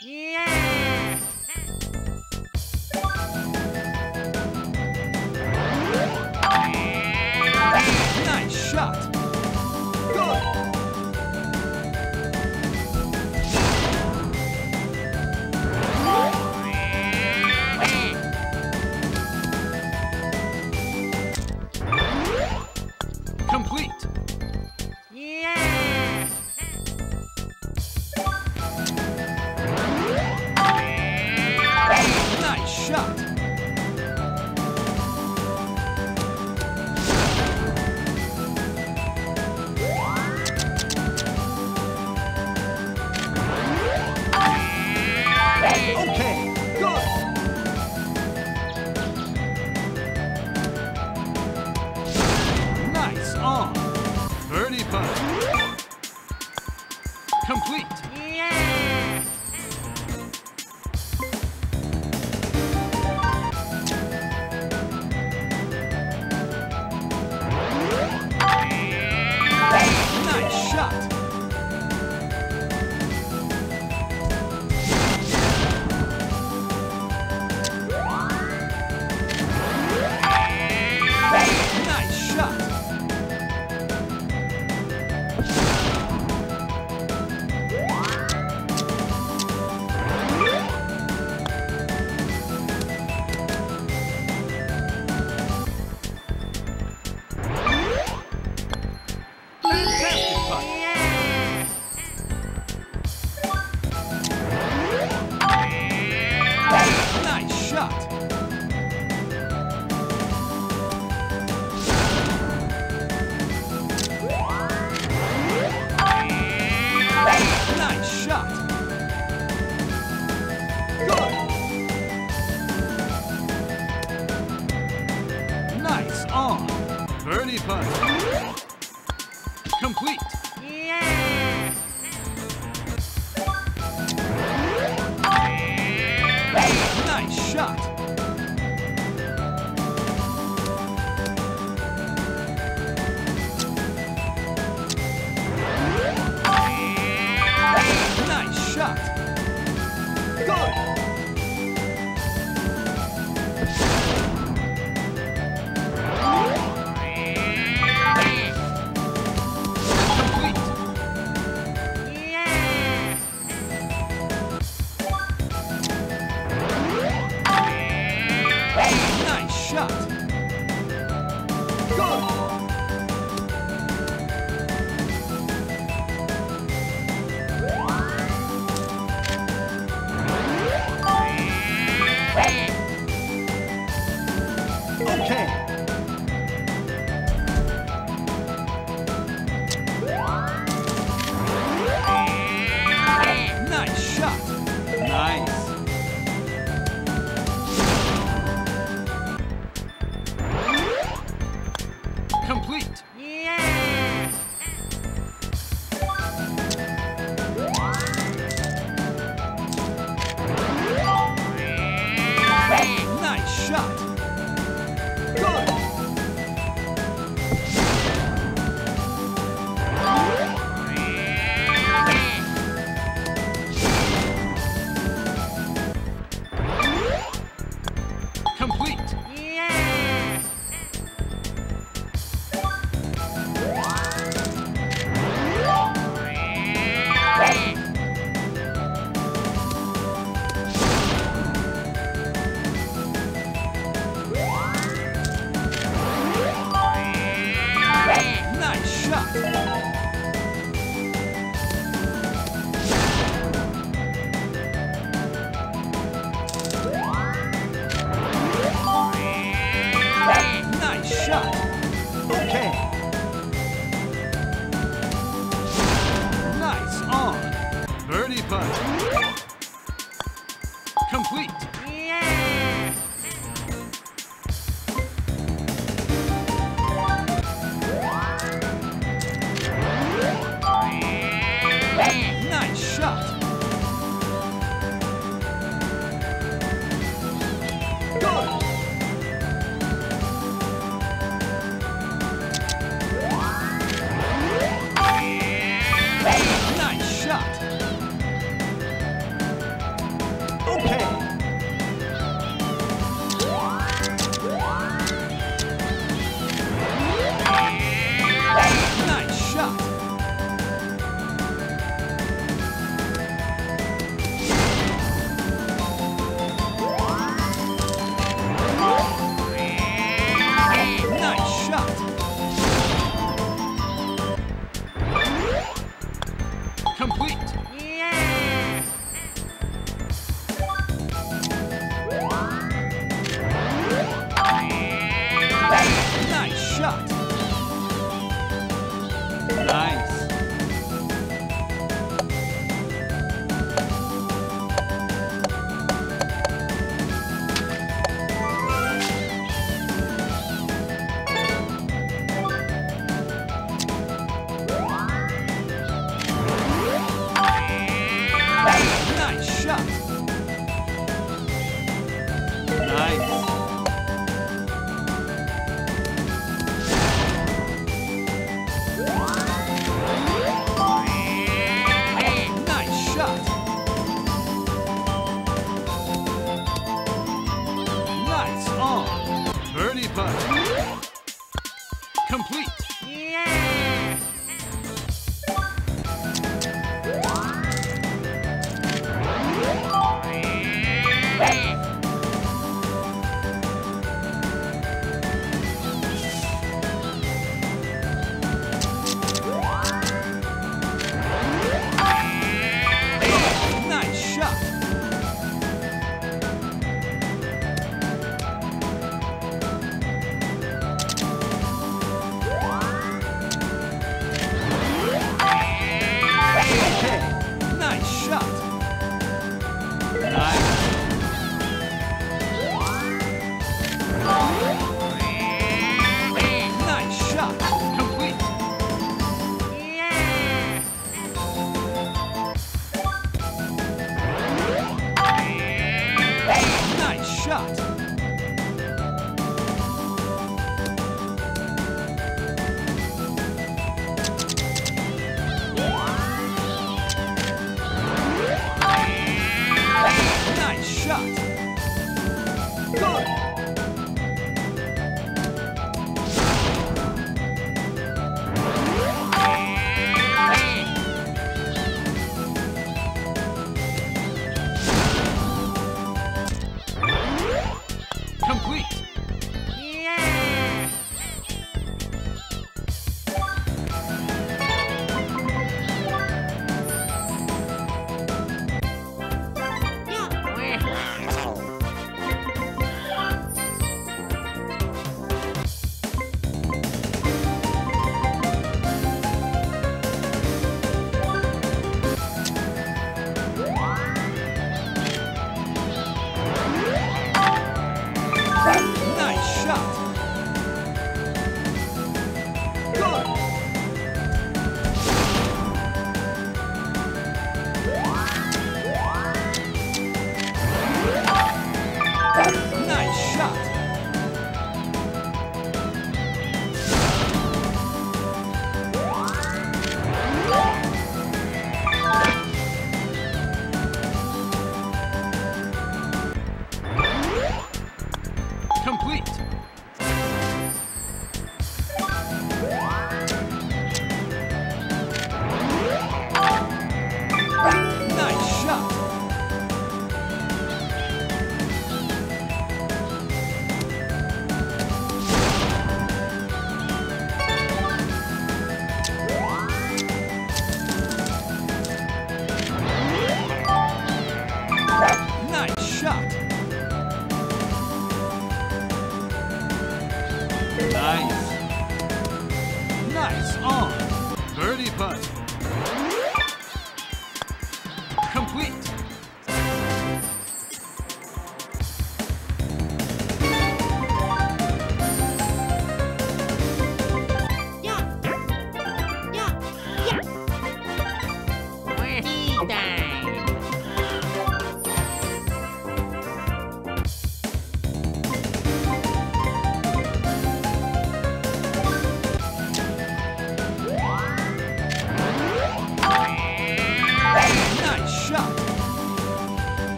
Yeah! okay.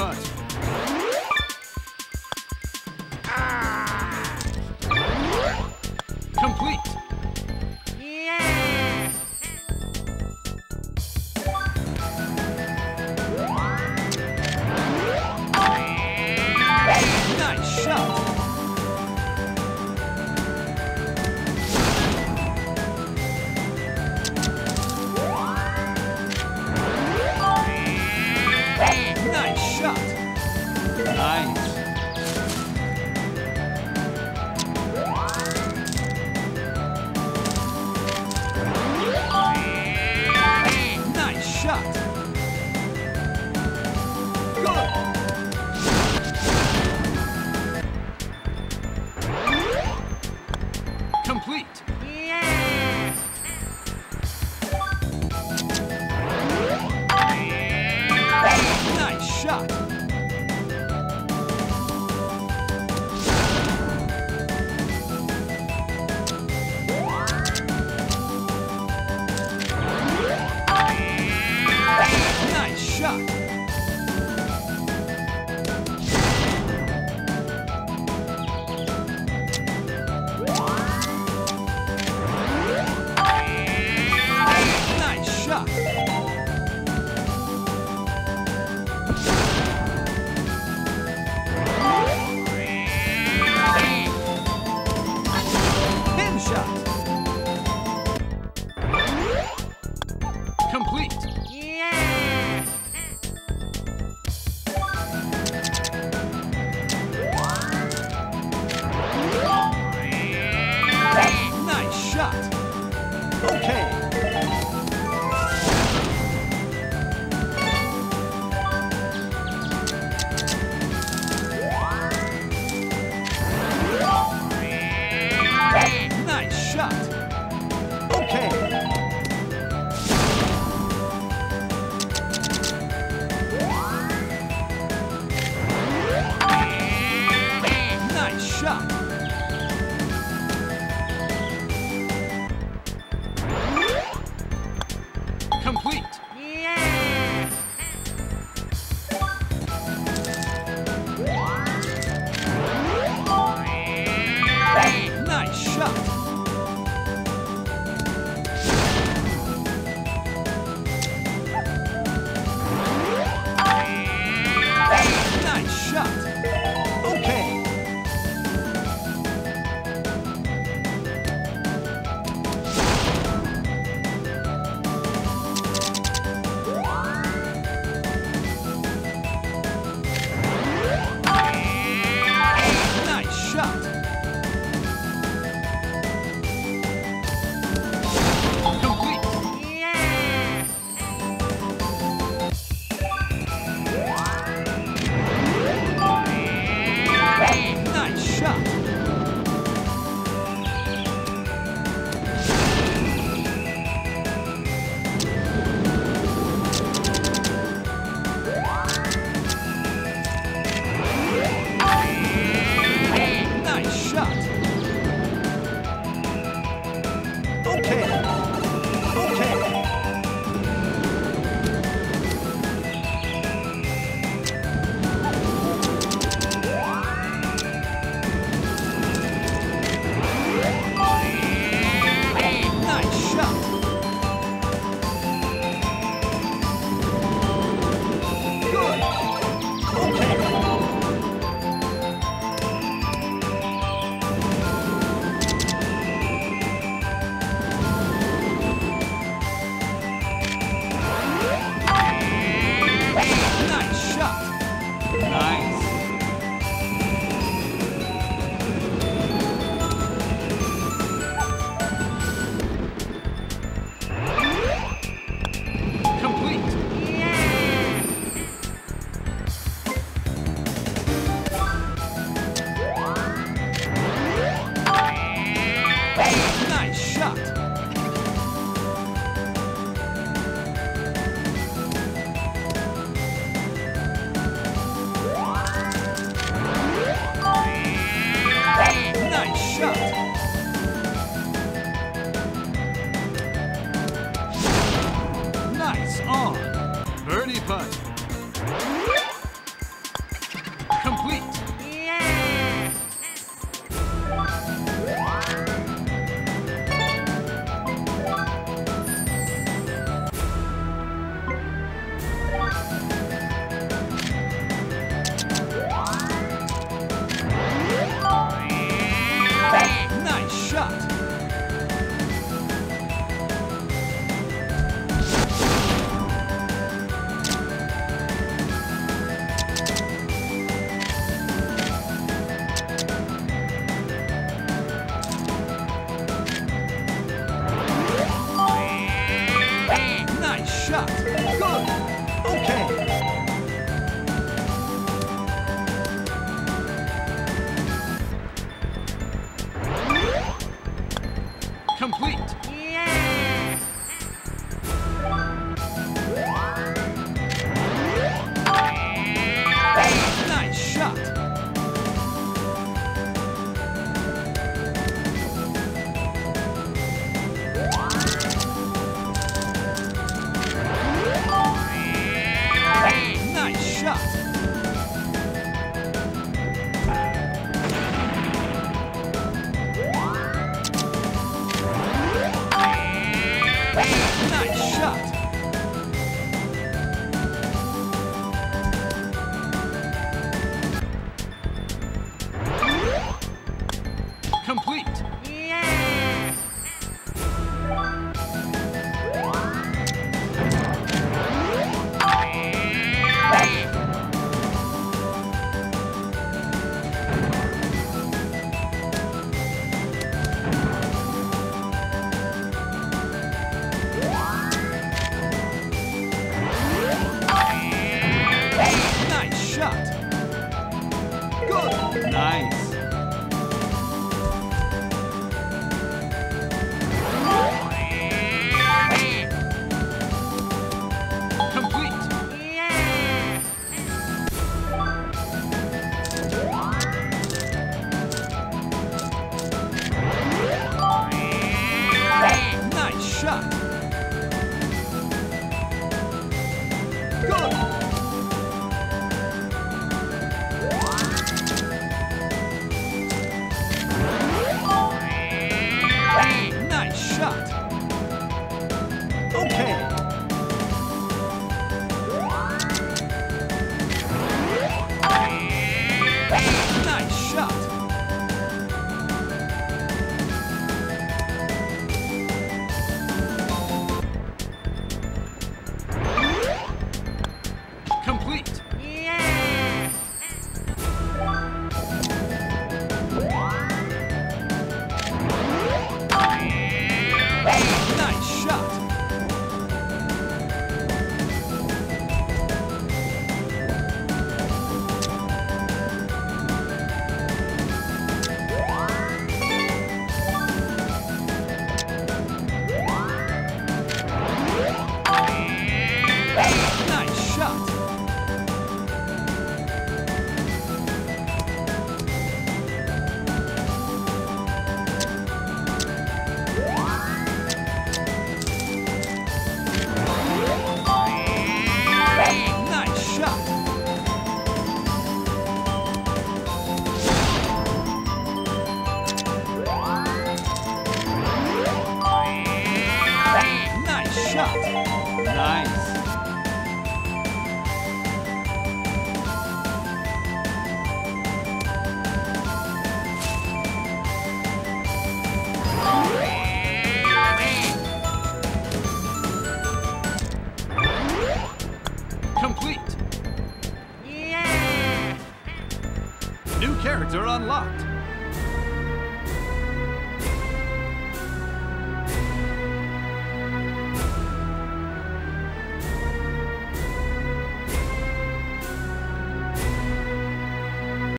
But